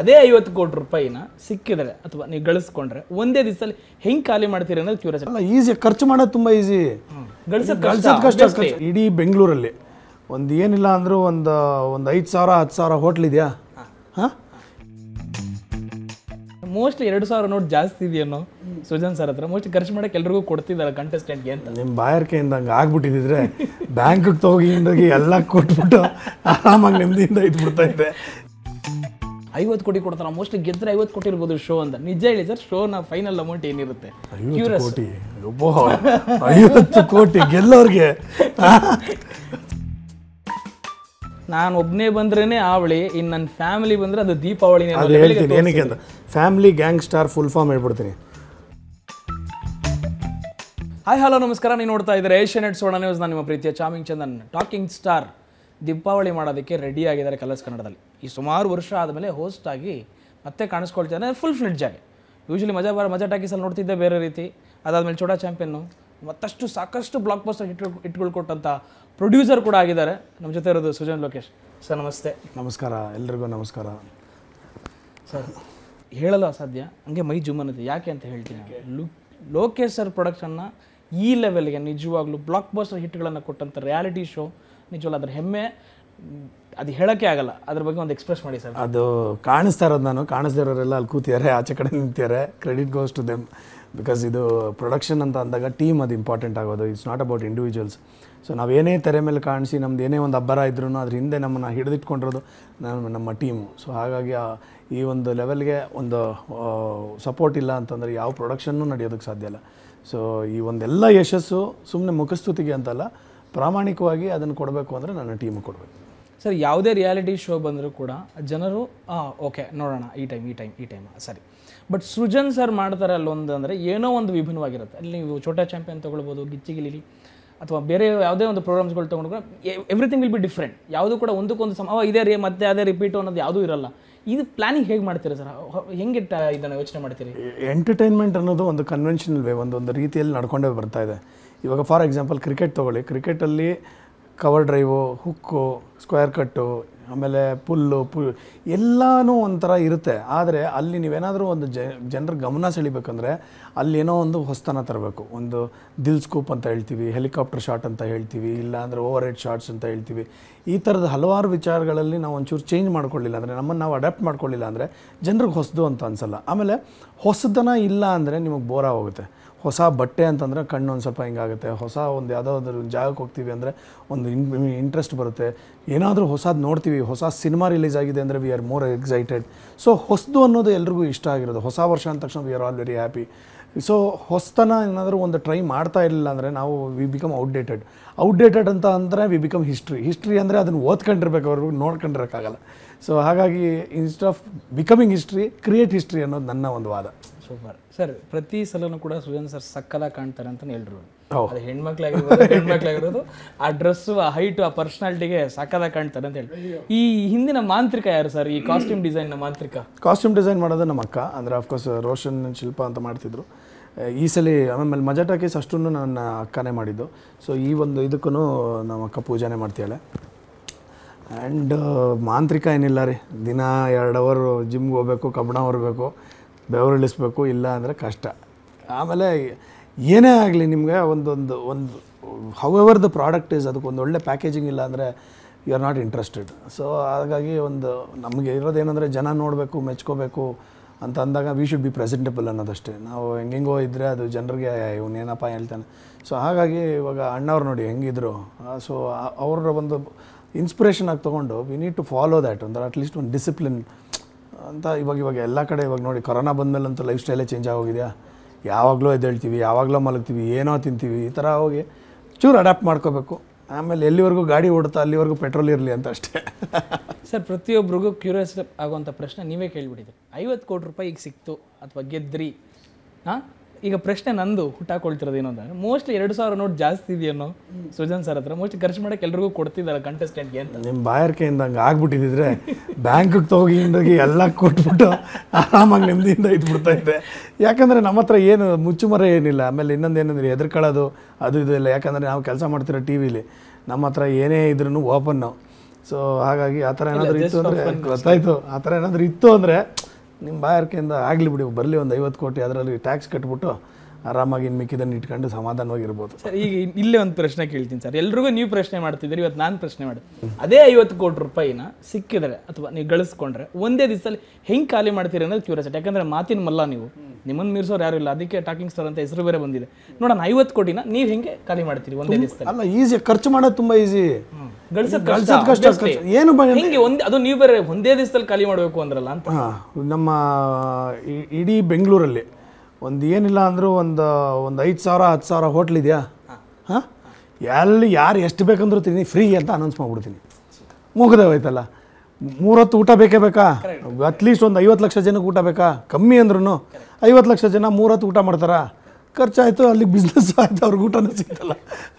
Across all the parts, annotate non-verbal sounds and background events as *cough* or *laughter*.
ಅದೇ ಐವತ್ತು ಕೋಟಿ ರೂಪಾಯಿನ ಸಿಕ್ಕಿದ್ರೆ ಅಥವಾ ನೀವು ಗಳಿಸ್ಕೊಂಡ್ರೆ ಒಂದೇ ದಿವಸದಲ್ಲಿ ಹೆಂಗ್ ಖಾಲಿ ಮಾಡ್ತೀರಿ ಅನ್ನೋದು ಕ್ಯೂರಿಯಸ್ ಅಲ್ಲ ಈಸಿ ಖರ್ಚು ಮಾಡೋದು ತುಂಬ ಈಸಿ ಗಳಿಸೋದು ಕಷ್ಟ. ಇಡೀ ಬೆಂಗಳೂರಲ್ಲಿ ಒಂದು ಏನಿಲ್ಲ ಅಂದರೂ ಒಂದು ಒಂದು ಐದು ಸಾವಿರ ಹತ್ತು ಸಾವಿರ ಹೋಟ್ಲ್ ಇದೆಯಾ? ಹಾಂ. ಮೋಸ್ಟ್ಲಿ ಎರಡು ಸಾವಿರ ನೋಟ್ ಜಾಸ್ತಿ ಇದೆಯೇನೋ ಸುಜನ್ ಸರ್ ಹತ್ರ. ಮೋಸ್ಟ್ಲಿ ಖರ್ಚು ಮಾಡಕ್ಕೆ ಎಲ್ರಿಗೂ ಕೊಡ್ತಿದ್ದಾರೆ ಕಂಟೆಸ್ಟೆಂಟ್ಗೆ ಅಂತ. ನಿಮ್ಮ ಬಾಯರ್ಕೆಯಿಂದ ಹಂಗೆ ಆಗ್ಬಿಟ್ಟಿದ್ರೆ ಬ್ಯಾಂಕಿಗೆ ಹಿಂದೋಗಿ ಎಲ್ಲ ಕೊಟ್ಬಿಟ್ಟು ಆರಾಮಾಗಿ ನೆಮ್ಮದಿಯಿಂದ ಇದ್ಬಿಡ್ತಾ ಇದ್ದೆ. ಐವತ್ತು ಕೋಟಿ ಕೊಡ್ತಾರೆ. ಮೋಸ್ಟ್ಲಿ ಗೆದ್ರೆ ಐವತ್ತು ಕೋಟಿ ಇರ್ಬೋದು ಶೋ ಅಂತ. ನಿಜ ಹೇಳಿ ಸರ್ ಶೋನ ಫೈನಲ್ ಅಮೌಂಟ್ ಏನಿರುತ್ತೆ? ಕೋಟಿ. ಐವತ್ತು ಕೋಟಿ ಗೆಲ್ಲೋರಿಗೆ. ನಾನು ಒಬ್ಬನೇ ಬಂದ್ರೇನೆ ಆವಳಿ ಇನ್ನು ನನ್ನ ಫ್ಯಾಮಿಲಿ ಬಂದ್ರೆ ಅದು ದೀಪಾವಳಿ ಅದು ಹೇಳ್ತೀನಿ ಏನಕ್ಕೆ ಅಂತ. Family gang star full form ಹೇಳ್ಬಿಡ್ತೀನಿ. ಹಾಯ್ ಹಲೋ ನಮಸ್ಕಾರ. ನೀವು ನೋಡ್ತಾ ಇದ್ದಾರೆ ಏಷ್ಯಾ ನೆಟ್ ಸೋಣ ನ್ಯೂಸ್ ನಾನು ನಿಮ್ಮ ಪ್ರೀತಿಯ charming Chandan talking star Deepavali ಮಾಡೋದಕ್ಕೆ ರೆಡಿ ಆಗಿದ್ದಾರೆ ಕಲರ್ಸ್ ಕನ್ನಡದಲ್ಲಿ. ಈ ಸುಮಾರು ವರ್ಷ ಆದಮೇಲೆ ಹೋಸ್ಟ್ ಆಗಿ ಮತ್ತೆ ಕಾಣಿಸ್ಕೊಳ್ತಾರೆ ಫುಲ್ ಫ್ಲೆಡ್ಜ್ ಆಗಿ. ಯೂಶಲಿ ಮಜಾ ಬಾರ ಮಜಾ ಟಾಕೀಸಲ್ಲಿ ನೋಡ್ತಿದ್ದೆ ಬೇರೆ ರೀತಿ. ಅದಾದಮೇಲೆ ಚೋಟಾ ಚಾಂಪಿಯನ್ನು ಮತ್ತಷ್ಟು ಸಾಕಷ್ಟು ಬ್ಲಾಕ್ ಬಸ್ಟರ್ ಹಿಟ್ ಹಿಟ್ಗಳು ಕೊಟ್ಟಂಥ ಪ್ರೊಡ್ಯೂಸರ್ ಕೂಡ ಆಗಿದ್ದಾರೆ. ನಮ್ಮ ಜೊತೆ ಇರೋದು ಸುಜನ್ ಲೋಕೇಶ್. ಸರ್ ನಮಸ್ತೆ. ನಮಸ್ಕಾರ. ಎಲ್ರಿಗೂ ನಮಸ್ಕಾರ. ಸರ್ ಹೇಳಲು ಅಸಾಧ್ಯ. ಹಂಗೆ ಮೈ ಜುಮ್ಮನತೆ ಯಾಕೆ ಅಂತ ಹೇಳ್ತೀನಿ. ಲು ಲೋಕೇಶ್ ಸರ್ ಪ್ರೊಡಕ್ಷನ್ನ ಈ ಲೆವೆಲ್ಗೆ ನಿಜವಾಗ್ಲೂ ಬ್ಲಾಕ್ ಬಸ್ಟರ್ ಹಿಟ್ಗಳನ್ನು ಕೊಟ್ಟಂಥ ರಿಯಾಲಿಟಿ ಶೋ ನಿಜವಲ್ಲ ಅದರ ಹೆಮ್ಮೆ. ಅದು ಹೇಳೋಕ್ಕೆ ಆಗಲ್ಲ. ಅದ್ರ ಬಗ್ಗೆ ಒಂದು ಎಕ್ಸ್ಪ್ರೆಸ್ ಮಾಡಿ ಸರ್. ಅದು ಕಾಣಿಸ್ತಾ ಇರೋದು ನಾನು. ಕಾಣಿಸ್ದಿರೋರೆಲ್ಲ ಅಲ್ಲಿ ಕೂತಿದ್ದಾರೆ, ಆಚೆ ಕಡೆ ನಿಂತಿದ್ದಾರೆ. Credit goes to them because ಇದು ಪ್ರೊಡಕ್ಷನ್ ಅಂತ ಅಂದಾಗ ಟೀಮ್ ಅದು ಇಂಪಾರ್ಟೆಂಟ್ ಆಗೋದು. It's not about individuals so ನಾವೇನೇ ತೆರೆ ಮೇಲೆ ಕಾಣಿಸಿ, ನಮ್ದು ಏನೇ ಒಂದು ಅಬ್ಬರ ಇದ್ರೂ ಅದ್ರ ಹಿಂದೆ ನಮ್ಮನ್ನು ಹಿಡಿದಿಟ್ಕೊಂಡಿರೋದು ನಮ್ಮ ನಮ್ಮ ಟೀಮು ಸೊ ಹಾಗಾಗಿ ಈ ಒಂದು ಲೆವೆಲ್ಗೆ ಒಂದು ಸಪೋರ್ಟ್ ಇಲ್ಲ ಅಂತಂದರೆ ಯಾವ ಪ್ರೊಡಕ್ಷನ್ನು ನಡೆಯೋದಕ್ಕೆ ಸಾಧ್ಯ ಇಲ್ಲ. ಸೊ ಈ ಒಂದೆಲ್ಲ ಯಶಸ್ಸು ಸುಮ್ಮನೆ ಮುಖಸ್ತುತಿಗೆ ಅಂತಲ್ಲ, ಪ್ರಾಮಾಣಿಕವಾಗಿ ಅದನ್ನು ಕೊಡಬೇಕು ಅಂದರೆ ನನ್ನ ಟೀಮ್ ಕೊಡಬೇಕು. ಸರ್ ಯಾವುದೇ ರಿಯಾಲಿಟಿ ಶೋ ಬಂದರೂ ಕೂಡ ಜನರು ಓಕೆ ನೋಡೋಣ, ಈ ಟೈಮ್ ಈ ಟೈಮ್ ಈ ಟೈಮ್ ಸರಿ. ಬಟ್ ಸೃಜನ್ ಸರ್ ಮಾಡ್ತಾರೆ ಅಲ್ಲೊಂದು ಅಂದರೆ ಏನೋ ಒಂದು ವಿಭಿನ್ನವಾಗಿರುತ್ತೆ. ಅಲ್ಲಿ ನೀವು ಛೋಟಾ ಚಾಂಪಿಯನ್ ತೊಗೊಳ್ಬೋದು ಗಿಚ್ಚಿಗಿಲಿ ಅಥವಾ ಬೇರೆ ಯಾವುದೇ ಒಂದು ಪ್ರೋಗ್ರಾಮ್ಸ್ಗಳು ತೊಗೊಂಡು ಎವ್ರಿಥಿಂಗ್ ವಿಲ್ ಬಿ ಡಿಫ್ರೆಂಟ್ ಯಾವುದು ಕೂಡ ಒಂದಕ್ಕೊಂದು ಸಮ ಇದೇ ರೀ, ಮತ್ತೆ ಅದೇ ರಿಪೀಟು ಅನ್ನೋದು ಯಾವುದೂ ಇರಲ್ಲ. ಇದು ಪ್ಲಾನಿಂಗ್ ಹೇಗೆ ಮಾಡ್ತೀರಾ ಸರ್ ಹೆಂಗೆ ಇದನ್ನು ಯೋಚನೆ ಮಾಡ್ತೀರಿ? ಎಂಟರ್ಟೈನ್ಮೆಂಟ್ ಅನ್ನೋದು ಒಂದು ಕನ್ವೆನ್ಷನಲ್ ವೇ ಒಂದೊಂದು ರೀತಿಯಲ್ಲಿ ನಡ್ಕೊಂಡೇ ಬರ್ತಾ ಇದೆ. ಇವಾಗ ಫಾರ್ ಎಕ್ಸಾಂಪಲ್ ಕ್ರಿಕೆಟ್ ತೊಗೊಳ್ಳಿ. ಕ್ರಿಕೆಟಲ್ಲಿ ಕವರ್ ಡ್ರೈವು ಹುಕ್ಕು ಸ್ಕ್ವೇರ್ ಕಟ್ಟು ಆಮೇಲೆ ಪುಲ್ಲು ಪು ಎಲ್ಲನೂ ಒಂಥರ ಇರುತ್ತೆ. ಆದರೆ ಅಲ್ಲಿ ನೀವೇನಾದರೂ ಒಂದು ಜ, ಜನರ ಗಮನ ಸೆಳಿಬೇಕಂದ್ರೆ ಅಲ್ಲಿ ಏನೋ ಒಂದು ಹೊಸತನ ತರಬೇಕು. ಒಂದು ದಿಲ್ ಸ್ಕೂಪ್ ಅಂತ ಹೇಳ್ತೀವಿ ಹೆಲಿಕಾಪ್ಟರ್ ಶಾಟ್ ಅಂತ ಹೇಳ್ತೀವಿ ಇಲ್ಲ ಅಂದರೆ ಓವರ್ ಹೆಡ್ ಶಾಟ್ಸ್ ಅಂತ ಹೇಳ್ತೀವಿ. ಈ ಥರದ ಹಲವಾರು ವಿಚಾರಗಳಲ್ಲಿ ನಾವು ಒಂಚೂರು ಚೇಂಜ್ ಮಾಡ್ಕೊಳ್ಳಿಲ್ಲ ಅಂದರೆ, ನಮ್ಮನ್ನು ನಾವು ಅಡ್ಯಾಪ್ಟ್ ಮಾಡ್ಕೊಳ್ಳಿಲ್ಲ ಅಂದರೆ ಜನರಿಗೆ ಹೊಸದು ಅಂತ ಅನ್ಸಲ್ಲ. ಆಮೇಲೆ ಹೊಸದನ ಇಲ್ಲ ಅಂದರೆ ನಿಮಗೆ ಬೋರ್ ಹೋಗುತ್ತೆ ಹೊಸ ಬಟ್ಟೆ ಅಂತಂದರೆ ಕಣ್ಣು ಒಂದು ಸ್ವಲ್ಪ ಹಿಂಗಾಗುತ್ತೆ. ಹೊಸ ಒಂದು ಯಾವುದಾದ್ರು ಜಾಗಕ್ಕೆ ಹೋಗ್ತೀವಿ ಅಂದರೆ ಒಂದು ಇಂಟ್ರೆಸ್ಟ್ ಬರುತ್ತೆ. ಏನಾದರೂ ಹೊಸದು ನೋಡ್ತೀವಿ. ಹೊಸ ಸಿನಿಮಾ ರಿಲೀಸ್ ಆಗಿದೆ ಅಂದರೆ we are more excited so ಹೊಸದು ಅನ್ನೋದು ಎಲ್ರಿಗೂ ಇಷ್ಟ ಆಗಿರೋದು. ಹೊಸ ವರ್ಷ ಅಂದ ತಕ್ಷಣ we are all very happy so ಹೊಸತನ ಏನಾದರೂ ಒಂದು ಟ್ರೈ ಮಾಡ್ತಾ ಇರಲಿಲ್ಲ ಅಂದರೆ ನಾವು ವಿ ಬಿಕಮ್ ಔಟ್ಡೇಟೆಡ್ ಔಟ್ಡೇಟೆಡ್ ಅಂತ ಅಂದರೆ ವಿ ಬಿಕಮ್ ಹಿಸ್ಟ್ರಿ ಹಿಸ್ಟ್ರಿ ಅಂದರೆ ಅದನ್ನು ಓದ್ಕೊಂಡಿರ್ಬೇಕು ಅವ್ರಿಗೂ ನೋಡ್ಕೊಂಡಿರೋಕ್ಕಾಗಲ್ಲ. ಸೊ ಹಾಗಾಗಿ instead of becoming history create history ಅನ್ನೋದು ನನ್ನ ಒಂದು ವಾದ. ಸೂಪರ್. ಸರ್ ಪ್ರತಿ ಸಲನೂ ಕೂಡ ಸುಜನ್ ಸರ್ ಸಕ್ಕದಾಗಿ ಕಾಣ್ತಾರೆ ಅಂತ ಹೇಳಿದ್ರು. ಅದು ಹೆಣ್ಮಕ್ಳಾಗಿರ್ಬೋದು ಹೆಣ್ಮಕ್ಳಾಗಿರೋದು ಆ ಡ್ರೆಸ್ಸು ಆ ಹೈಟು ಆ ಪರ್ಸನಾಲಿಟಿಗೆ ಸಕ್ಕದಾಗಿ ಕಾಣ್ತಾರೆ ಅಂತ ಹೇಳಿ ಈ ಹಿಂದಿನ ಮಾಂತ್ರಿಕ ಯಾರು ಸರ್? ಈ ಕಾಸ್ಟ್ಯೂಮ್ ಡಿಸೈನ್ನ ಮಾಂತ್ರಿಕ? ಕಾಸ್ಟ್ಯೂಮ್ ಡಿಸೈನ್ ಮಾಡೋದು ನಮ್ಮ ಅಕ್ಕ. ಅಂದರೆ ಅಫ್ಕೋರ್ಸ್ ರೋಷನ್ ಶಿಲ್ಪ ಅಂತ ಮಾಡ್ತಿದ್ರು. ಈ ಸಲ ಆಮೇಲೆ ಮಜಾ ಟಾಕೀಸ್ ಅಷ್ಟೂ ನನ್ನ ಅಕ್ಕನೇ ಮಾಡಿದ್ದು. ಸೊ ಈ ಒಂದು ಇದಕ್ಕೂ ನಮ್ಮ ಅಕ್ಕ ಪೂಜಾನೇ ಮಾಡ್ತಾಳೆ ಆ್ಯಂಡ್ ಮಾಂತ್ರಿಕ ಏನಿಲ್ಲ ರೀ. ದಿನ ಎರಡು ಅವರು ಜಿಮ್ಗೆ ಹೋಗ್ಬೇಕು ಕಬ್ಬಣ ಹೊರಬೇಕು ಬೆವರು ಇಳಿಸ್ಬೇಕು ಇಲ್ಲ ಅಂದರೆ ಕಷ್ಟ. ಆಮೇಲೆ ಏನೇ ಆಗಲಿ ನಿಮಗೆ ಒಂದೊಂದು, ಒಂದು however the product is ಅದಕ್ಕೆ ಒಂದು ಒಳ್ಳೆ ಪ್ಯಾಕೇಜಿಂಗ್ ಇಲ್ಲ ಅಂದರೆ you are not interested so ಹಾಗಾಗಿ ಒಂದು, ನಮಗೆ ಇರೋದೇನಂದರೆ ಜನ ನೋಡಬೇಕು, ಮೆಚ್ಕೋಬೇಕು ಅಂತ ಅಂದಾಗ ವಿ ಶುಡ್ ಬಿ ಪ್ರೆಸೆಂಟಬಲ್ ಅನ್ನೋದಷ್ಟೇ. ನಾವು ಹೆಂಗೆಂಗೋ ಇದ್ದರೆ ಅದು ಜನರಿಗೆ ಇವನೇನಪ್ಪ ಹೇಳ್ತಾನೆ? ಸೊ ಹಾಗಾಗಿ ಇವಾಗ ಅಣ್ಣವ್ರು ನೋಡಿ ಹೆಂಗಿದ್ರು ಸೊ ಅವರ ಒಂದು ಇನ್ಸ್ಪಿರೇಷನ್ ಆಗಿ ತೊಗೊಂಡು we need to follow that ಒಂದು ಅಟ್ಲೀಸ್ಟ್ ಒಂದು ಡಿಸಿಪ್ಲಿನ್ ಅಂತ ಇವಾಗ ಇವಾಗ ಎಲ್ಲ ಕಡೆ ಇವಾಗ ನೋಡಿ ಕೊರೋನಾ ಬಂದಮೇಲಂತೂ ಲೈಫ್ ಸ್ಟೈಲೇ ಚೇಂಜ್ ಆಗೋಗಿದೆಯಾ? ಯಾವಾಗಲೂ ಎದ್ದೇಳ್ತೀವಿ, ಯಾವಾಗಲೂ ಮಲಗ್ತೀವಿ, ಏನೋ ತಿಂತೀವಿ, ಈ ಥರ ಹೋಗಿ ಚೂರು ಅಡಾಪ್ಟ್ ಮಾಡ್ಕೋಬೇಕು. ಆಮೇಲೆ ಎಲ್ಲಿವರೆಗೂ ಗಾಡಿ ಓಡುತ್ತಾ ಅಲ್ಲಿವರೆಗೂ ಪೆಟ್ರೋಲ್ ಇರಲಿ ಅಂತ ಅಷ್ಟೇ. ಸರ್ ಪ್ರತಿಯೊಬ್ಬರಿಗೂ ಕ್ಯೂರಿಯಸ್ ಆಗುವಂಥ ಪ್ರಶ್ನೆ ನೀವೇ ಕೇಳಿಬಿಟ್ಟಿದ್ರಿ ಐವತ್ತು ಕೋಟಿ ರೂಪಾಯಿ ಈಗ ಸಿಕ್ತು, ಅಥವಾ ಗೆದ್ರಿ ಹಾಂ? ಈಗ ಪ್ರಶ್ನೆ ನಂದು ಹುಟ್ಟಾಕೊಳ್ತಿರೋದು ಏನು ಅಂದ್ರೆ ಮೋಸ್ಟ್ಲಿ ಎರಡು ಸಾವಿರ ನೋಟ್ ಜಾಸ್ತಿ ಇದೆಯೇನೋ ಸುಜನ್ ಸರ್ ಹತ್ರ. ಮೋಸ್ಟ್ಲಿ ಖರ್ಚು ಮಾಡಕ್ಕೆ ಎಲ್ರಿಗೂ ಕೊಡ್ತಿದ್ದಾರೆ ಕಂಟೆಸ್ಟೆಂಟ್ಗೆ ಅಂತ. ನಿಮ್ಮ ಬಾಯರ್ಕೆಯಿಂದ ಹಂಗೆ ಆಗ್ಬಿಟ್ಟಿದ್ರೆ ಬ್ಯಾಂಕಿಗೆ ಹಿಂಡೋಗಿ ಎಲ್ಲ ಕೊಟ್ಬಿಟ್ಟು ಆರಾಮಾಗಿ ನೆಮ್ಮದಿಯಿಂದ ಇದ್ಬಿಡ್ತಾ ಇದ್ದೆ. ಯಾಕಂದರೆ ನಮ್ಮ ಹತ್ರ ಏನು ಮುಚ್ಚುಮರೆ ಏನಿಲ್ಲ. ಆಮೇಲೆ ಇನ್ನೊಂದು ಏನಂದ್ರೆ ಹೆದರ್ಕೊಳ್ಳೋದು ಅದು ಇದು ಇಲ್ಲ ಯಾಕಂದರೆ ನಾವು ಕೆಲಸ ಮಾಡ್ತಿರೋ ಟಿ ವಿಲಿ ನಮ್ಮ ಹತ್ರ ಏನೇ ಇದ್ರೂ ಓಪನ್ನು ಸೊ ಹಾಗಾಗಿ ಆ ಥರ ಏನಾದರೂ ಇತ್ತು ಅಂದರೆ ಗೊತ್ತಾಯಿತು. ಆ ಥರ ಏನಾದರೂ ಇತ್ತು ಅಂದರೆ ನಿಮ್ಮ ಬಾಯಾರಿಕೆಯಿಂದ ಆಗಲಿ ಬಿಡಿ ಬರಲಿ ಒಂದು ಐವತ್ತು ಕೋಟಿ ಅದರಲ್ಲಿ ಟ್ಯಾಕ್ಸ್ ಕಟ್ಬಿಟ್ಟು ಆರಾಮಾಗಿ ಇನ್ನು ಮಿಕ್ಕಿದ್ದನ್ನು ಇಟ್ಕೊಂಡು ಸಮಾಧಾನವಾಗಿರ್ಬೋದು. ಸರ್ ಈಗ ಇಲ್ಲೇ ಒಂದು ಪ್ರಶ್ನೆ ಕೇಳ್ತೀನಿ ಸರ್. ಎಲ್ರಿಗೂ ನೀವು ಪ್ರಶ್ನೆ ಮಾಡ್ತಿದ್ದೀರಿ ಇವತ್ತು ನಾನು ಪ್ರಶ್ನೆ ಮಾಡಿ ಅದೇ ಐವತ್ತು ಕೋಟಿ ರೂಪಾಯಿನ ಸಿಕ್ಕಿದ್ರೆ ಅಥವಾ ನೀವು ಗಳಿಸ್ಕೊಂಡ್ರೆ ಒಂದೇ ದಿವಸದಲ್ಲಿ ಹೆಂಗೆ ಖಾಲಿ ಮಾಡ್ತೀರಿ ಅನ್ನೋದು ಕ್ಯೂರಿಯಾಸಿಟಿ ಯಾಕಂದ್ರೆ ಮಾತಿನ ಮಲ್ಲ ನೀವು. ನಿಮ್ಮನ್ನು ಮೀರಿಸೋರು ಯಾರು ಇಲ್ಲ. ಅದಕ್ಕೆ ಟಾಕಿಂಗ್ ಸ್ಟಾರ್ ಅಂತ ಹೆಸರು ಬೇರೆ ಬಂದಿದೆ. ನೋಡೋಣ ಐವತ್ತು ಕೋಟಿನ ನೀವು ಹೆಂಗೆ ಖಾಲಿ ಮಾಡ್ತೀರಿ ಒಂದೇ ದಿವಸದಲ್ಲಿ? ಅಲ್ಲ ಈಸಿ ಖರ್ಚು ಮಾಡೋದು ತುಂಬ ಈಸಿ ಗಳಿಸೋದು ಕಷ್ಟ. ಏನು ಹೆಂಗೆ ಒಂದೇ ಅದು ನೀವು ಬೇರೆ ಒಂದೇ ದಿವಸದಲ್ಲಿ ಖಾಲಿ ಮಾಡಬೇಕು ಅಂದ್ರಲ್ಲ ಅಂತ. ನಮ್ಮ ಇಡೀ ಬೆಂಗಳೂರಲ್ಲಿ ಒಂದು ಏನಿಲ್ಲ ಅಂದರೂ ಒಂದು ಒಂದು ಐದು ಸಾವಿರ ಹತ್ತು ಸಾವಿರ ಹೋಟ್ಲ್ ಇದೆಯಾ? ಹಾಂ? ಎಲ್ಲಿ, ಯಾರು ಎಷ್ಟು ಬೇಕಂದ್ರೂ ತಿನ್ನಿ ಫ್ರೀ ಅಂತ ಅನೌನ್ಸ್ ಮಾಡ್ಬಿಡ್ತೀನಿ. ಮುಗಿದೇ ಹೋಯ್ತಲ್ಲ. ಮೂರೊತ್ತು ಊಟ ಬೇಕೇ ಬೇಕಾ? ಅಟ್ಲೀಸ್ಟ್ ಒಂದು ಐವತ್ತು ಲಕ್ಷ ಜನಕ್ಕೆ ಊಟ ಬೇಕಾ? ಕಮ್ಮಿ ಅಂದ್ರೂ ಐವತ್ತು ಲಕ್ಷ ಜನ ಮೂರೊತ್ತು ಊಟ ಮಾಡ್ತಾರಾ? ಖರ್ಚಾಯಿತು ಅಲ್ಲಿ ಬಿಸ್ನೆಸ್ ಆಯ್ತು, ಅವ್ರಿಗೆ ಊಟನೂ ಸಿಗ್ತಲ್ಲ.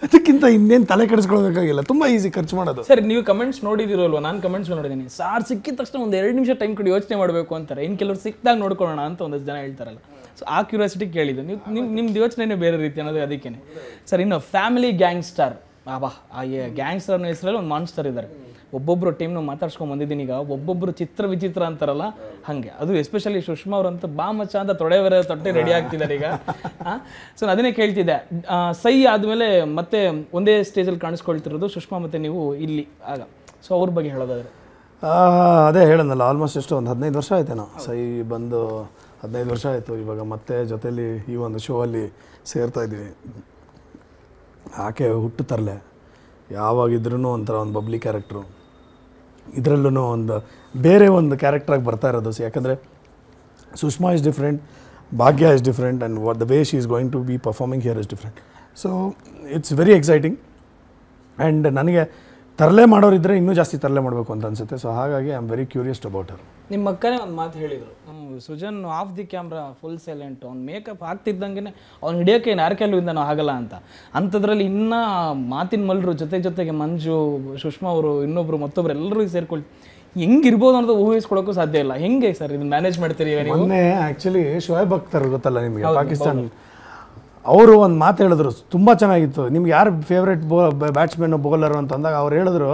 ಅದಕ್ಕಿಂತ ಇನ್ನೇನು ತಲೆ ಕೆಡಿಸ್ಕೊಳ್ಬೇಕಾಗಿಲ್ಲ. ತುಂಬ ಈಸಿ ಖರ್ಚು ಮಾಡೋದು. ಸರ್, ನೀವು ಕಮೆಂಟ್ಸ್ ನೋಡಿದಿರಲ್ವ? ನಾನು ಕಮೆಂಟ್ಸ್ ನೋಡಿದ್ದೀನಿ ಸಾರ್ ಸಿಕ್ಕಿದ ತಕ್ಷಣ ಒಂದು ಎರಡು ನಿಮಿಷ ಟೈಮ್ ಕೊಡಿ ಯೋಚನೆ ಮಾಡಬೇಕು ಅಂತಾರೆ. ಇನ್ನು ಕೆಲವರು ಸಿಕ್ಕಿದಾಗ ನೋಡ್ಕೊಳ್ಳೋಣ ಅಂತ ಒಂದಷ್ಟು ಜನ ಹೇಳ್ತಾರಲ್ಲ. ಸೊ ಆ ಕ್ಯೂರಿಯಾಸಿಟಿ ಕೇಳಿದ್ದು. ನೀವು ನಿಮ್ಮ ನಿಮ್ದು ಯೋಚನೆ ಬೇರೆ ರೀತಿ ಅನ್ನೋದು ಅದಕ್ಕೇ ಸರ್, ಇನ್ನು ಫ್ಯಾಮಿಲಿ ಗ್ಯಾಂಗ್ಸ್ಟರ್ ಆಬಾ ಆ ಗ್ಯಾಂಗ್ಸ್ಟರ್ ಅನ್ನೋ ಹೆಸರಲ್ಲಿ ಒಂದು ಮಾನ್ಸ್ಟರ್ ಇದ್ದಾರೆ ಒಬ್ಬೊಬ್ಬರು ಟೀಮ್ನ ಮಾತಾಡ್ಸ್ಕೊಂಡು ಬಂದಿದ್ದೀನಿ ಈಗ. ಒಬ್ಬೊಬ್ಬರು ಚಿತ್ರ ವಿಚಿತ್ರ ಅಂತಾರಲ್ಲ, ಹಾಗೆ. ಅದು ಎಸ್ಪೆಷಲಿ ಸುಷ್ಮಾ ಅವರಂತ ಬಾ ಮಚ್ಚ ಅಂತ ತೊಡೆ ಬೇರೆ ತೊಟ್ಟೆ ರೆಡಿ ಆಗ್ತಿದ್ದಾರೆ ಈಗ. ಸೊ ಅದನ್ನೇ ಕೇಳ್ತಿದ್ದೆ. ಸೈ ಆದಮೇಲೆ ಮತ್ತೆ ಒಂದೇ ಸ್ಟೇಜಲ್ಲಿ ಕಾಣಿಸ್ಕೊಳ್ತಿರೋದು ಸುಷ್ಮಾ ಮತ್ತೆ ನೀವು ಇಲ್ಲಿ. ಆಗ. ಸೊ ಅವ್ರ ಬಗ್ಗೆ ಹೇಳೋದಾದ್ರೆ. ಅದೇ ಹೇಳೋದಲ್ಲ ಆಲ್ಮೋಸ್ಟ್ ಎಷ್ಟು ಒಂದು ಹದಿನೈದು ವರ್ಷ ಆಯ್ತೇನೋ. ಸೈ ಬಂದು ಹದಿನೈದು ವರ್ಷ ಆಯಿತು, ಇವಾಗ ಮತ್ತೆ ಜೊತೆಯಲ್ಲಿ ಈ ಒಂದು ಶೋ ಅಲ್ಲಿ ಸೇರ್ತಾ ಇದ್ದೀವಿ ಆಕೆ ಹುಟ್ಟು ತರಲೆ. ಯಾವಾಗಿದ್ರೂ ಒಂಥರ ಒಂದು ಬಬ್ಲಿ ಕ್ಯಾರೆಕ್ಟ್ರು ಇದರಲ್ಲೂ ಒಂದು ಬೇರೆ ಒಂದು ಕ್ಯಾರೆಕ್ಟ್ರಾಗಿ ಬರ್ತಾ ಇರೋದು ಯಾಕಂದರೆ Sushma is different Bhagya is different and what the way she is going to be performing here is different so it's very exciting and ನನಗೆ ತರಲೆ ಮಾಡೋರಿದ್ರೆ ಇನ್ನೂ ಜಾಸ್ತಿ ತರಲೆ ಮಾಡಬೇಕು ಅಂತ ಅನ್ಸುತ್ತೆ. ಸೊ ಹಾಗಾಗಿ I am very curious about her ನಿಮ್ಮ ಅಕ್ಕನೇ ಒಂದು ಮಾತು ಹೇಳಿದರು. Sujan off the camera full silent ಅವ್ನು ಮೇಕಪ್ ಆಗ್ತಿದ್ದಂಗೆ ಅವ್ನು ಹಿಡಿಯೋಕೆ ಯಾರ ಕೆಲವಿಂದ ನಾವು ಆಗಲ್ಲ ಅಂತ. ಅಂಥದ್ರಲ್ಲಿ ಇನ್ನೂ ಮಾತಿನ ಮಲ್ಲರು ಜೊತೆ ಜೊತೆಗೆ ಮಂಜು ಸುಷ್ಮಾ ಅವರು ಇನ್ನೊಬ್ರು ಮತ್ತೊಬ್ರು ಎಲ್ಲರೂ ಸೇರ್ಕೊಳ್ತಿ ಹೆಂಗಿರ್ಬೋದು ಅನ್ನೋದು ಊಹಿಸ್ಕೊಳಕ್ಕೂ ಸಾಧ್ಯ ಇಲ್ಲ. ಹೆಂಗೆ ಸರ್ ಇದನ್ನ ಮ್ಯಾನೇಜ್ ಮಾಡ್ತೀರಿ ಮೊನ್ನೆ ಆ್ಯಕ್ಚುಲಿ ಶೋಯಬ್ ಅಕ್ತರ್ ಗೊತ್ತಲ್ಲ ನಿಮಗೆ? ಪಾಕಿಸ್ತಾನ್ ಅವರು ಒಂದು ಮಾತು ಹೇಳಿದ್ರು, ತುಂಬ ಚೆನ್ನಾಗಿತ್ತು. ನಿಮ್ಗೆ ಯಾರು ಫೇವ್ರೆಟ್ ಬೋ ಬ್ಯಾಟ್ಸ್ಮನ್ನು ಬೌಲರು ಅಂತಂದಾಗ ಅವ್ರು ಹೇಳಿದ್ರು,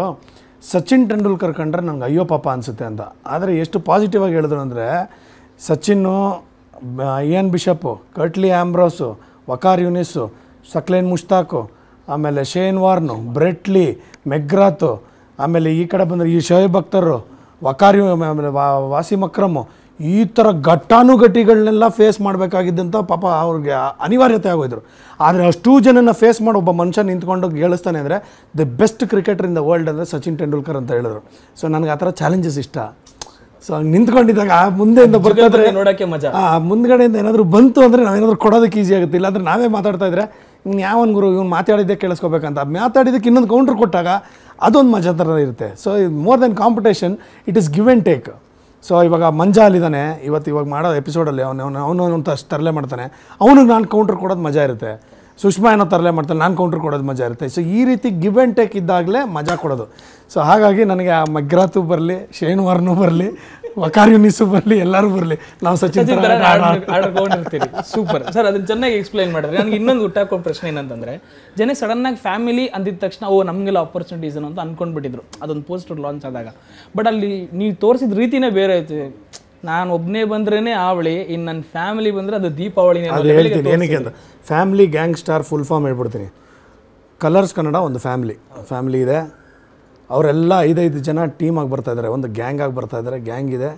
ಸಚಿನ್ ತೆಂಡೂಲ್ಕರ್ ಕಂಡ್ರೆ ನಂಗೆ ಅಯ್ಯೋ ಪಾಪ ಅನಿಸುತ್ತೆ ಅಂತ. ಆದರೆ ಎಷ್ಟು ಪಾಸಿಟಿವ್ ಆಗಿ ಹೇಳಿದ್ರು ಅಂದರೆ, ಸಚಿನ್ನು ಇಯಾನ್ ಬಿಷಪ್ಪು, ಕಟ್ಲಿ ಆ್ಯಂಬ್ರೋಸು ವಕಾರ್ ಯುನಿಸ್ಸು ಸಕ್ಲೇನ್ ಮುಷ್ತಾಕು, ಆಮೇಲೆ ಶೇನ್ ವಾರ್ನು, ಬ್ರೆಟ್ಲಿ, ಮೆಗ್ರಾತು, ಆಮೇಲೆ ಈ ಕಡೆ ಬಂದರೆ ಈ ಶೋಯಬ್ ಅಖ್ತರು ವಕಾರ್ ಆಮೇಲೆ ವಾಸಿಮ್ ಅಕ್ರಮು ಈ ಥರ ಘಟ್ಟಾನುಘಟಿಗಳನ್ನೆಲ್ಲ ಫೇಸ್ ಮಾಡಬೇಕಾಗಿದ್ದಂಥ ಪಾಪ ಅವ್ರಿಗೆ ಅನಿವಾರ್ಯತೆ ಆಗೋಯ್ದರು ಆದರೆ ಅಷ್ಟು ಜನನ ಫೇಸ್ ಮಾಡಿ ಒಬ್ಬ ಮನುಷ್ಯ ನಿಂತ್ಕೊಂಡು ಹೇಳಿಸ್ತಾನೆ ಅಂದರೆ the best cricketer in the world ಅಂದರೆ ಸಚಿನ್ ತೆಂಡೂಲ್ಕರ್ ಅಂತ ಹೇಳಿದ್ರು. ಸೊ ನನಗೆ ಆ ಥರ ಚಾಲೆಂಜಸ್ ಇಷ್ಟ. ಸೊ ನಿಂತ್ಕೊಂಡಿದ್ದಾಗ ಆ ಮುಂದೆಯಿಂದ ಬರ್ತಾಯಿದ್ರೆ ನೋಡೋಕ್ಕೆ ಮಜಾ. ಆ ಮುಂದ್ಗಡೆಯಿಂದ ಏನಾದರೂ ಬಂತು ಅಂದರೆ ನಾವೇನಾದರೂ ಕೊಡೋದಕ್ಕೆ ಈಸಿ ಆಗುತ್ತೆ. ಇಲ್ಲಾಂದ್ರೆ ನಾವೇ ಮಾತಾಡ್ತಾ ಇದ್ರೆ ಇವ್ನು ಯಾವನ್ ಗುರು ಇವ್ನು ಮಾತಾಡಿದ್ದೆ ಕೇಳಿಸ್ಕೋಬೇಕಂತ. ಮಾತಾಡಿದ್ದಕ್ಕೆ ಇನ್ನೊಂದು ಕೌಂಟ್ರ್ ಕೊಟ್ಟಾಗ ಅದೊಂದು ಮಜಾ ಥರ ಇರುತ್ತೆ. So more then competition it is give and take so ಇವಾಗ ಮಂಜಾಲಿದ್ದಾನೆ ಇವತ್ತು ಇವಾಗ ಮಾಡೋ ಎಪಿಸೋಡಲ್ಲಿ ಅವನು ಅವನು ಅವನು ಅಂತ ತರಲೆ ಮಾಡ್ತಾನೆ. ಅವನಿಗೆ ನಾನು ಕೌಂಟ್ರ್ ಕೊಡೋದು ಮಜಾ ಇರುತ್ತೆ. ಸುಷ್ಮಾ ಏನೋ ತರಲೆ ಮಾಡ್ತಾರೆ ನಾನು ಕೌಂಟ್ರ್ ಕೊಡೋದು ಮಜಾ ಇರುತ್ತೆ. ಸೊ ಈ ರೀತಿ ಗಿವ್ ಆ್ಯಂಡ್ ಟೇಕ್ ಇದ್ದಾಗಲೇ ಮಜಾ ಕೊಡೋದು. ಸೊ ಹಾಗಾಗಿ ನನಗೆ ಆ ಮಗ್ರಾತು ಬರಲಿ ಶೇನ್ ವಾರ್ನು ಬರಲಿ ವಕಾರ್ ಯೂನಿಸು ಬರಲಿ ಎಲ್ಲರೂ ಬರಲಿ. ನಾವು ಸಚಿನ್ ಆಡ್ಕೊಂಡಿರ್ತೀರಿ ಸೂಪರ್ ಸರ್ ಅದನ್ನ ಚೆನ್ನಾಗಿ ಎಕ್ಸ್ಪ್ಲೈನ್ ಮಾಡಿದ್ರೆ ನನಗೆ ಇನ್ನೊಂದು ಹುಟ್ಟಾಕೋ ಪ್ರಶ್ನೆ ಏನಂತಂದ್ರೆ ಜನ ಸಡನ್ ಆಗಿ ಫ್ಯಾಮಿಲಿ ಅಂದಿದ ತಕ್ಷಣ ಓ ನಮಗೆಲ್ಲ ಆಪರ್ಚುನಿಟೀಸ್ ಅಂತ ಅನ್ಕೊಂಡ್ಬಿಟ್ಟಿದ್ರು. ಅದೊಂದು ಪೋಸ್ಟರ್ ಲಾಂಚ್ ಆದಾಗ. ಬಟ್ ಅಲ್ಲಿ ನೀವು ತೋರಿಸಿದ ರೀತಿನೇ ಬೇರೆ ಐತೆ. ನಾನು ಒಬ್ಬನೇ ಬಂದ್ರೇನೆ ಆವಳಿ ಇನ್ನು ನನ್ನ ಫ್ಯಾಮಿಲಿ ಬಂದ್ರೆ ಅದು ದೀಪಾವಳಿ ಅದು ಹೇಳ್ತೀನಿ ಏನಕ್ಕೆ ಅಂತ family gang star full form ಹೇಳ್ಬಿಡ್ತೀನಿ. ಕಲರ್ಸ್ ಕನ್ನಡ ಒಂದು ಫ್ಯಾಮಿಲಿ ಫ್ಯಾಮಿಲಿ ಇದೆ. ಅವರೆಲ್ಲ ಐದೈದು ಜನ ಟೀಮ್ ಆಗಿ ಬರ್ತಾ ಇದ್ದಾರೆ ಒಂದು ಗ್ಯಾಂಗ್ ಆಗಿ ಬರ್ತಾ ಇದ್ದಾರೆ ಗ್ಯಾಂಗ್ ಇದೆ.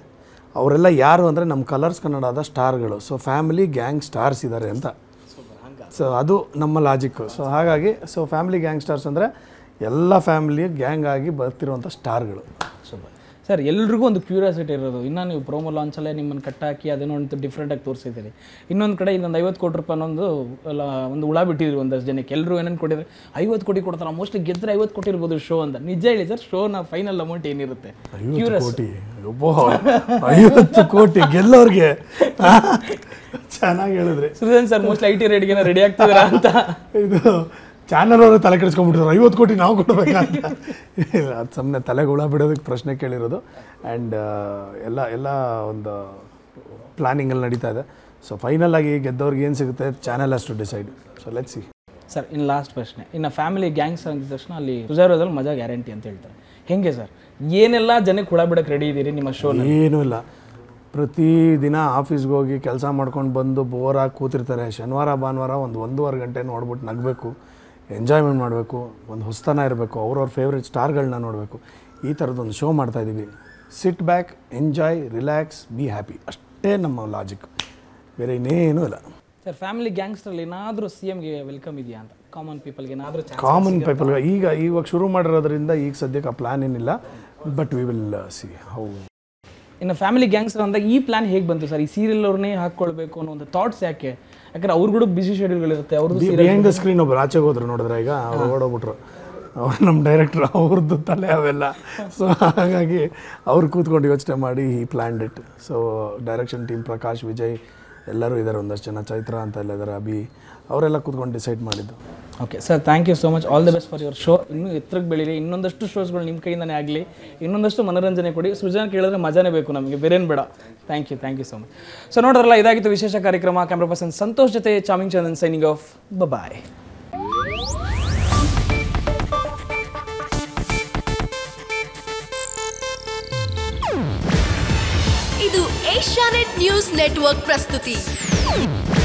ಅವರೆಲ್ಲ ಯಾರು ಅಂದರೆ ನಮ್ಮ ಕಲರ್ಸ್ ಕನ್ನಡದ ಸ್ಟಾರ್ಗಳು ಸೊ ಫ್ಯಾಮಿಲಿ ಗ್ಯಾಂಗ್ ಸ್ಟಾರ್ಸ್ ಇದ್ದಾರೆ ಅಂತ. ಸೊ ಅದು ನಮ್ಮ ಲಾಜಿಕ್ಕು ಸೊ ಹಾಗಾಗಿ ಸೊ ಫ್ಯಾಮಿಲಿ ಗ್ಯಾಂಗ್ ಸ್ಟಾರ್ಸ್ ಅಂದರೆ ಎಲ್ಲ ಫ್ಯಾಮಿಲಿ ಗ್ಯಾಂಗ್ ಆಗಿ ಬರ್ತಿರುವಂಥ ಸ್ಟಾರ್ಗಳು ಸೂಪರ್. ಸರ್ ಎಲ್ರಿಗೂ ಒಂದು ಕ್ಯೂರಿಯಾಸಿಟಿ ಇರೋದು. ಇನ್ನೂ ನೀವು ಪ್ರೋಮೋ ಲಾಂಚಲ್ಲೇ ನಿಮ್ಮನ್ನು ಕಟ್ಟಾಕಿ ಅದೇನೋ ಒಂದು ಡಿಫ್ರೆಂಟಾಗಿ ತೋರಿಸಿದ್ದೀರಿ. ಇನ್ನೊಂದು ಕಡೆ ಇನ್ನೊಂದು ಐವತ್ತು ಕೋಟಿ ರೂಪಾಯಿ ಅನ್ನೊಂದು ಅಲ್ಲ ಒಂದು ಹುಳ ಬಿಟ್ಟಿದ್ರು ಒಂದಷ್ಟು ಜನಕ್ಕೆ. ಎಲ್ಲರೂ ಏನೇನು ಕೊಟ್ಟಿದ್ರೆ? ಐವತ್ತು ಕೋಟಿ ಕೊಡ್ತಾರೆ. ಮೋಸ್ಟ್ಲಿ ಗೆದ್ದರೆ ಐವತ್ತು ಕೋಟಿ ಇರ್ಬೋದು ಶೋ ಅಂತ. ನಿಜ ಹೇಳಿ ಸರ್ ಶೋನ ಫೈನಲ್ ಅಮೌಂಟ್ ಏನಿರುತ್ತೆ? ಐವತ್ತು ಕೋಟಿ. ಗೆಲ್ಲೋರಿಗೆ ಐವತ್ತು ಕೋಟಿ ಗೆಲ್ಲೋರಿಗೆ. ಚೆನ್ನಾಗಿ ಹೇಳಿದ್ರಿ. Sudhan sir mostly I T ರೇಟ್ಗೆ ready ಆಗ್ತಾರೆ ಅಂತ? ಇದು ಚಾನಲ್ ಅವರು ತಲೆ ಕೆಡಿಸ್ಕೊಂಡ್ಬಿಟ್ಟಿದ್ರು ಐವತ್ತು ಕೋಟಿ ನಾವು ಕೊಡಬೇಕಂತ *laughs* ಅದು ಸುಮ್ಮನೆ ತಲೆಗೆ ಹುಳ ಬಿಡೋದಕ್ಕೆ ಪ್ರಶ್ನೆ ಕೇಳಿರೋದು. ಆ್ಯಂಡ್ ಎಲ್ಲ ಎಲ್ಲ ಒಂದು ಪ್ಲಾನಿಂಗಲ್ಲಿ ನಡೀತಾ ಇದೆ. ಸೊ ಫೈನಲ್ ಆಗಿ ಗೆದ್ದವ್ರಿಗೆ ಏನು ಸಿಗುತ್ತೆ? ಚಾನಲ್ ಅಷ್ಟು decide so let see sir ಇನ್ನು ಲಾಸ್ಟ್ ಪ್ರಶ್ನೆ. ಇನ್ನು ಫ್ಯಾಮಿಲಿ ಗ್ಯಾಂಗ್ಸ್ ಅಂದ ತಕ್ಷಣ ಅಲ್ಲಿ ರಿಸರ್ವದಲ್ಲಿ ಮಜಾ ಗ್ಯಾರಂಟಿ ಅಂತ ಹೇಳ್ತಾರೆ. ಹೆಂಗೆ ಸರ್ ಏನೆಲ್ಲ ಜನಕ್ಕೆ ಹುಳ ಬಿಡಕ್ಕೆ ರೆಡಿ ಇದ್ದೀರಿ ನಿಮ್ಮ ಶೋ ಏನೂ ಇಲ್ಲ. ಪ್ರತಿದಿನ ಆಫೀಸ್ಗೆ ಹೋಗಿ ಕೆಲಸ ಮಾಡ್ಕೊಂಡು ಬಂದು ಬೋರಾಗಿ ಕೂತಿರ್ತಾರೆ. ಶನಿವಾರ ಭಾನುವಾರ ಒಂದು ಒಂದೂವರೆ ಗಂಟೆ ನೋಡ್ಬಿಟ್ಟು ನಗಬೇಕು. ಎಂಜಾಯ್ಮೆಂಟ್ ಮಾಡಬೇಕು ಒಂದು ಹೊಸ್ತನ ಇರಬೇಕು ಅವ್ರವ್ರ ಫೇವ್ರೆಟ್ ಸ್ಟಾರ್ಗಳನ್ನ ನೋಡಬೇಕು ಈ ಥರದ್ದೊಂದು ಶೋ ಮಾಡ್ತಾಯಿದ್ದೀವಿ sit back enjoy relax be happy ಅಷ್ಟೇ ನಮ್ಮ ಲಾಜಿಕ್ ಬೇರೆ ಇನ್ನೇನೂ ಇಲ್ಲ. ಸರ್ ಫ್ಯಾಮಿಲಿ ಗ್ಯಾಂಗ್ಸ್ಟ್ರಲ್ಲಿ ಏನಾದರೂ ಸಿ ಎಮ್ಗೆ ವೆಲ್ಕಮ್ ಇದೆಯಾ ಅಂತ? ಕಾಮನ್ ಪೀಪಲ್ಗೆ ಏನಾದರೂ ಕಾಮನ್ ಪೀಪಲ್ ಈಗ ಇವಾಗ ಶುರು ಮಾಡಿರೋದ್ರಿಂದ ಈಗ ಸದ್ಯಕ್ಕೆ ಆ ಪ್ಲ್ಯಾನ್ ಏನಿಲ್ಲ but we will see how ಇನ್ನು ಫ್ಯಾಮಿಲಿ ಗ್ಯಾಂಗ್ಸ್ಟರ್ ಅಂದಾಗ ಈ ಪ್ಲಾನ್ ಹೇಗೆ ಬಂತು ಸರ್? ಈ ಸೀರಿಯಲ್ ಅವ್ರನ್ನೇ ಹಾಕ್ಕೊಳ್ಬೇಕು ಅನ್ನೋ ಒಂದು ಥಾಟ್ಸ್ ಯಾಕೆ? ಯಾಕಂದ್ರೆ ಅವ್ರು ಕೂಡ ಬಿಸಿ ಶೆಡ್ಯೂಲ್ಗಳಿರುತ್ತೆ ಅವ್ರದ್ದು ಬಿಹೈಂಡ್ ದ ಸ್ಕ್ರೀನ್ ಒಬ್ರು ಆಚೆ ಹೋದ್ರು ನೋಡಿದ್ರೆ ಈಗ ಅವ್ರು ಓಡೋಗ್ಬಿಟ್ರು. ಅವ್ರು ನಮ್ಮ ಡೈರೆಕ್ಟ್ರ್ ಅವ್ರದ್ದು ತಲೆ ಅವೆಲ್ಲ. ಸೊ ಹಾಗಾಗಿ ಅವ್ರು ಕೂತ್ಕೊಂಡು ಯೋಚನೆ ಮಾಡಿ ಈ planned it so direction team Prakash Vijay ಎಲ್ಲರೂ ಇದ್ದಾರೆ ಒಂದಷ್ಟು ಜನ. ಚೈತ್ರ ಅಂತ ಎಲ್ಲ ಇದ್ದಾರೆ ಅಭಿ ಅವರೆಲ್ಲ ಕೂತ್ಕೊಂಡು ಡಿಸೈಡ್ ಮಾಡಿದ್ದು. Okay sir thank you so much all the best for your show ಇನ್ನೂ ಎತ್ತರಕ್ಕೆ ಬೆಳೀರಿ. ಇನ್ನೊಂದಷ್ಟು ಶೋಸ್ಗಳು ನಿಮ್ಮ ಕೈಯಿಂದನೇ ಆಗಲಿ. ಇನ್ನೊಂದಷ್ಟು ಮನೋರಂಜನೆ ಕೊಡಿ. ಸೃಜನ ಕೇಳಿದ್ರೆ ಮಜಾನೇ ಬೇಕು ನಮಗೆ. ಬೇರೇನು ಬೇಡ. Thank you thank you so much so ನೋಡ್ರಲ್ಲ ಇದಾಗಿತ್ತು ವಿಶೇಷ ಕಾರ್ಯಕ್ರಮ. ಕ್ಯಾಮ್ರಾ ಪರ್ಸನ್ ಸಂತೋಷ್ ಜೊತೆ charming Chandan signing off bye Asianet news network ಪ್ರಸ್ತುತಿ.